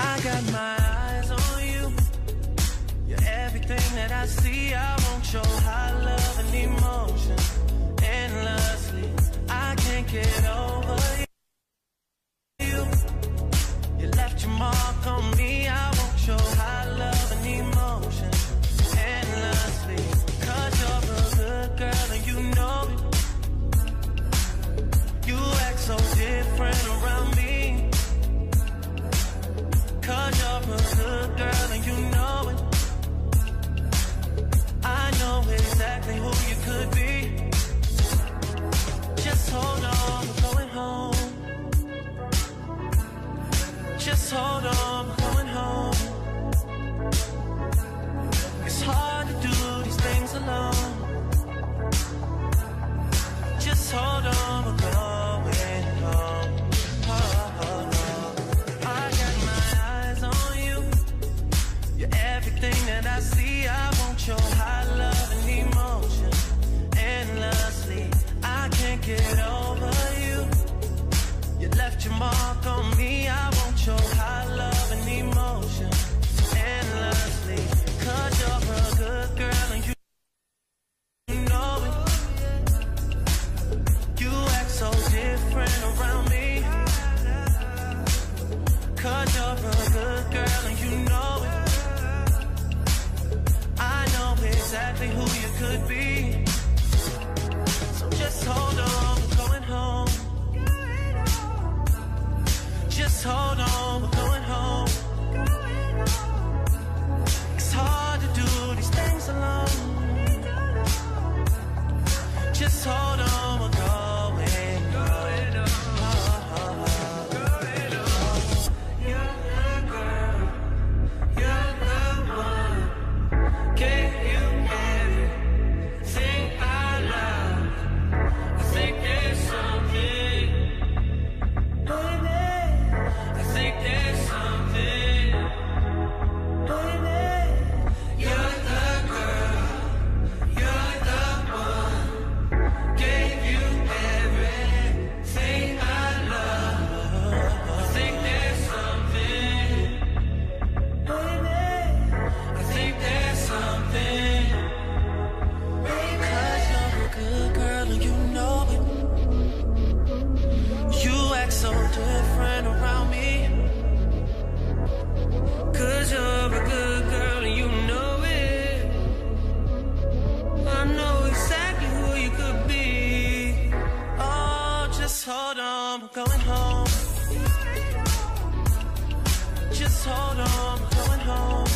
I got my eyes on you. You're everything that I see. I want your love and emotion endlessly. I can't get over. چه سارم you know it. I know exactly who you could be. So just hold on, we're going home. Just hold on, on, I'm going home. Just hold on, I'm going home.